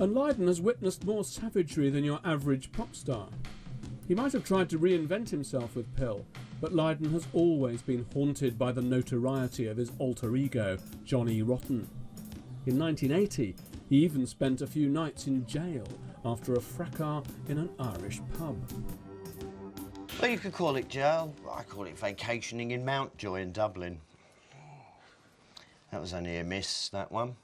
And Lydon has witnessed more savagery than your average pop star. He might have tried to reinvent himself with PiL, but Lydon has always been haunted by the notoriety of his alter ego, Johnny Rotten. In 1980, he even spent a few nights in jail after a fracas in an Irish pub. Well, you could call it jail. I call it vacationing in Mountjoy in Dublin. That was only a miss, that one.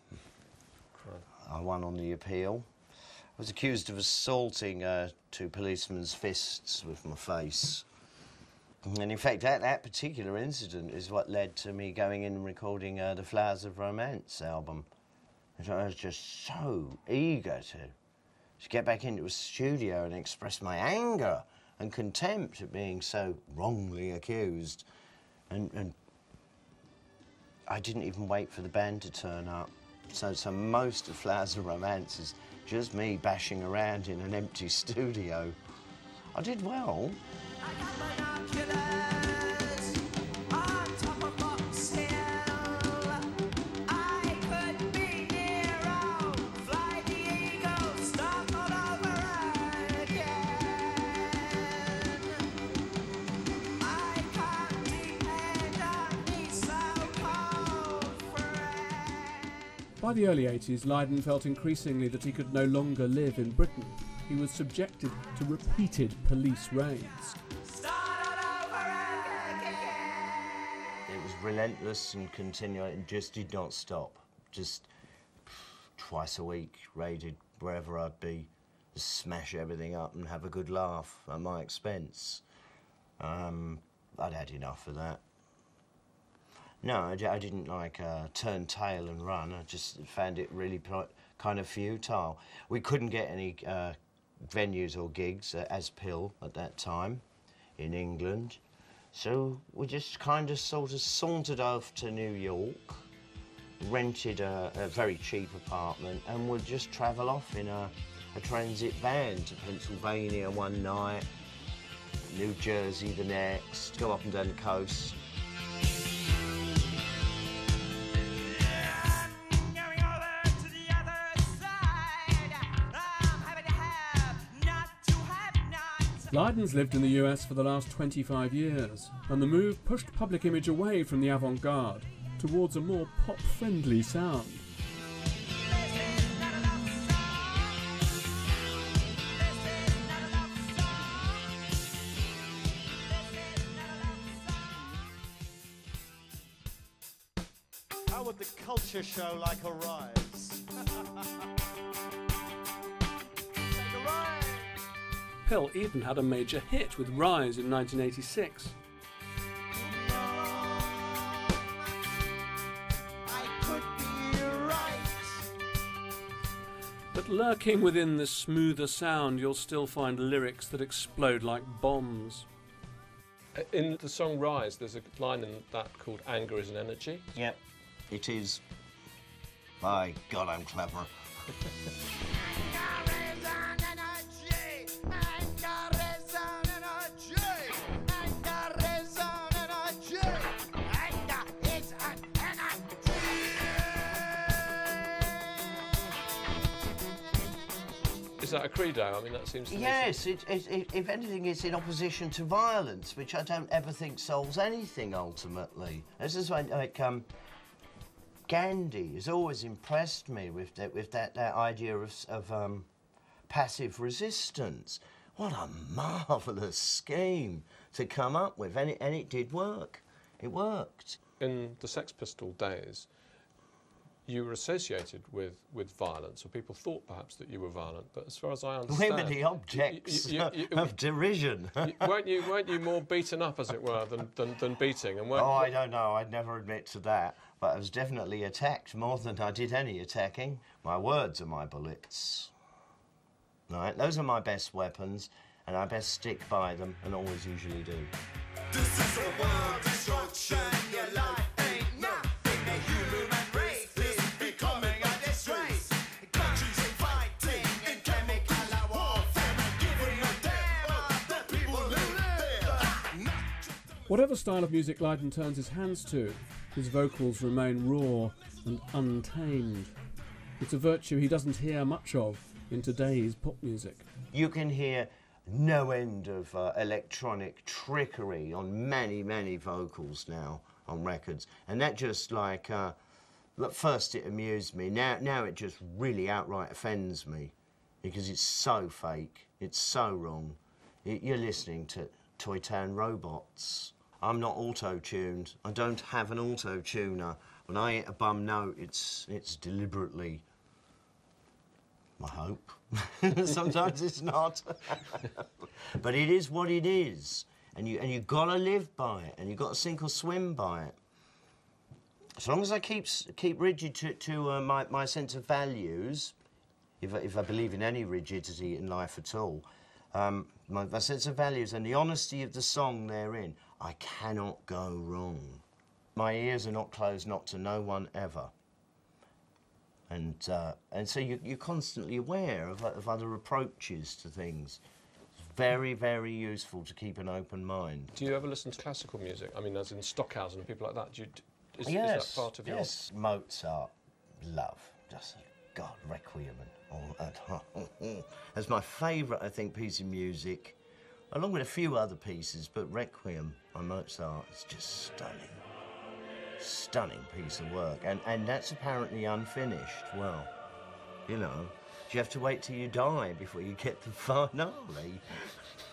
I won on the appeal. I was accused of assaulting uh, two policemen's fists with my face. And in fact, that, that particular incident is what led to me going in and recording uh, the Flowers of Romance album. And I was just so eager to, to get back into a studio and express my anger and contempt at being so wrongly accused. And, and I didn't even wait for the band to turn up. So, so most of Flowers of Romance is just me bashing around in an empty studio. I did well. By the early 80s, Lydon felt increasingly that he could no longer live in Britain. He was subjected to repeated police raids. It was relentless and continual and just did not stop. Just twice a week, raided wherever I'd be, smash everything up and have a good laugh at my expense. Um, I'd had enough of that. No, I didn't like uh, turn tail and run. I just found it really kind of futile. We couldn't get any uh, venues or gigs uh, as PiL at that time in England. So we just kind of sort of sauntered off to New York, rented a, a very cheap apartment, and would just travel off in a, a transit van to Pennsylvania one night, New Jersey the next, go up and down the coast. Lydon's lived in the US for the last 25 years, and the move pushed public image away from the avant garde towards a more pop friendly sound. How would the culture show like a PiL even had a major hit with Rise in 1986. I could be right. But lurking within the smoother sound, you'll still find lyrics that explode like bombs. Uh, in the song Rise, there's a line in that called Anger is an Energy. Yep, it is. My God, I'm clever. Is that a credo? I mean, that seems to Yes, it, it, it, if anything, it's in opposition to violence, which I don't ever think solves anything ultimately. This is when, like, um, Gandhi has always impressed me with that, with that, that idea of, of um, passive resistance. What a marvellous scheme to come up with, and it, and it did work. It worked. in the Sex Pistol days, you were associated with, with violence, or people thought perhaps that you were violent. But as far as I We understand, were the objects you- you- you- of derision. weren't you weren't you more beaten up, as it were, than than, than beating? And Oh, I don't know. I'd never admit to that. But I was definitely attacked more than I did any attacking. My words are my bullets. Right? Those are my best weapons, and I best stick by them, and always usually do. Whatever style of music Lydon turns his hands to, his vocals remain raw and untamed. It's a virtue he doesn't hear much of in today's pop music. You can hear no end of uh, electronic trickery on many, many vocals now on records, and that just like uh, at first it amused me. Now, now it just really outright offends me because it's so fake. It's so wrong. Y- You're listening to Toy Town robots. I'm not auto-tuned. I don't have an auto-tuner. When I hit a bum note, it's it's deliberately I hope. Sometimes it's not. but it is what it is. And you and you gotta live by it and you gotta sink or swim by it. As long as I keep keep rigid to, to uh, my, my sense of values, if I, if I believe in any rigidity in life at all, um, my, my sense of values and the honesty of the song therein, I cannot go wrong. My ears are not closed, not to no one ever and uh, and so you, you're constantly aware of, of other approaches to things. It's very very useful to keep an open mind. Do you ever listen to classical music? I mean, as in Stockhausen and people like that. Do you, is, yes, is that part of your? yes. Mozart, love, just God, Requiem and all That's my favourite, I think, piece of music, along with a few other pieces. But Requiem by Mozart is just stunning. Stunning piece of work, and and that's apparently unfinished. Well, you know, you have to wait till you die before you get the finale.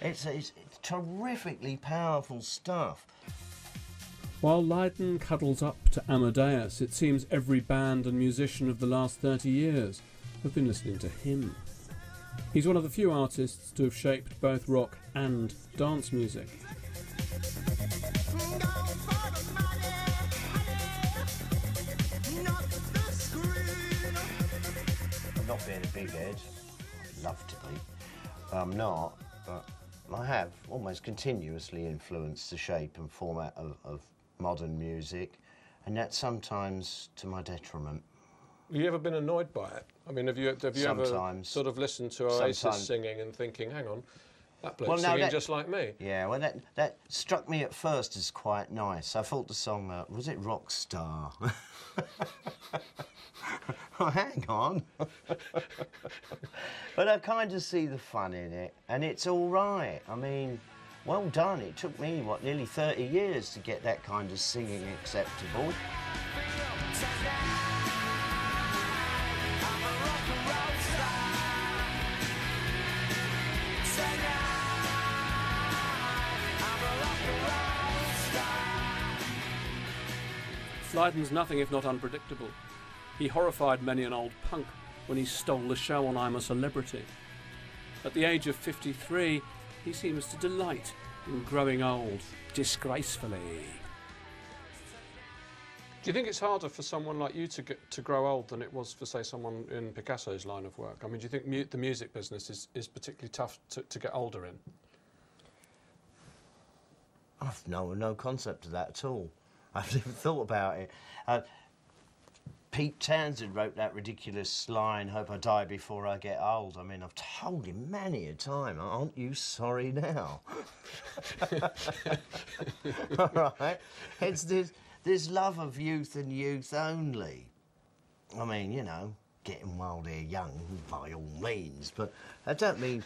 it's, it's, it's terrifically powerful stuff. While Lydon cuddles up to Amadeus, it seems every band and musician of the last 30 years have been listening to him. He's one of the few artists to have shaped both rock and dance music. Not being a big head. I'd love to be. I'm not, but I have almost continuously influenced the shape and format of, of modern music, and that's sometimes to my detriment. Have you ever been annoyed by it? I mean, have you have you ever sort of listened to Oasis Sometimes. singing and thinking, "Hang on, that bloke's Well, no, singing that- just like me"? Yeah, well, that, that struck me at first as quite nice. I thought the song, uh, was it Rockstar? oh, hang on. but I kind of see the fun in it, and it's all right. I mean, well done. It took me, what, nearly 30 years to get that kind of singing acceptable. Lydon's nothing if not unpredictable. He horrified many an old punk when he stole the show on I'm a Celebrity. At the age of 53, he seems to delight in growing old disgracefully. Do you think it's harder for someone like you to get, to grow old than it was for, say, someone in Picasso's line of work? I mean, do you think mu- the music business is, is particularly tough to, to get older in? I've no, no concept of that at all. I've never thought about it. Uh, Pete Townshend wrote that ridiculous line, Hope I die before I get old. I mean, I've told him many a time, aren't you sorry now? All right? It's this, this love of youth and youth only. I mean, you know, getting while they're young, by all means, but I don't mean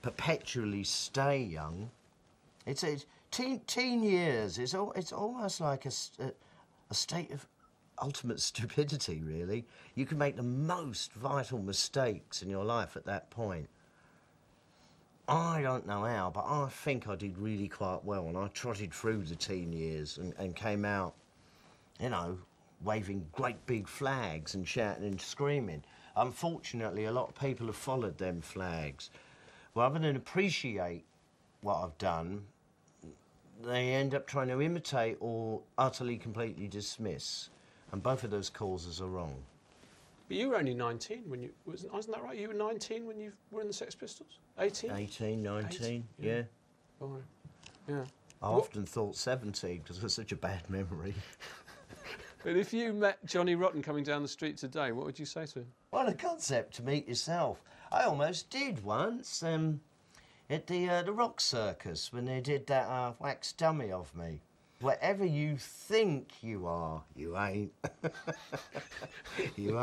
perpetually stay young. It's, it's teen, teen years. It's, al- it's almost like a a state of ultimate stupidity, really. You can make the most vital mistakes in your life at that point. I don't know how, but I think I did really quite well, and I trotted through the teen years and, and came out, you know, waving great big flags and shouting and screaming. Unfortunately, a lot of people have followed them flags. Rather than appreciate what I've done, they end up trying to imitate or utterly completely dismiss. And both of those causes are wrong. But you were only 19 when you wasn't, wasn't that right? You were 19 when you were in the Sex Pistols. 18. 18, 19, yeah. yeah. Right. Yeah. I What- often thought 17 because it was such a bad memory. But if you met Johnny Rotten coming down the street today, what would you say to him? What a concept to meet yourself. I almost did once um, at the uh, the Rock Circus when they did that uh, wax dummy of me. Whatever you think you are, you ain't. you ain't.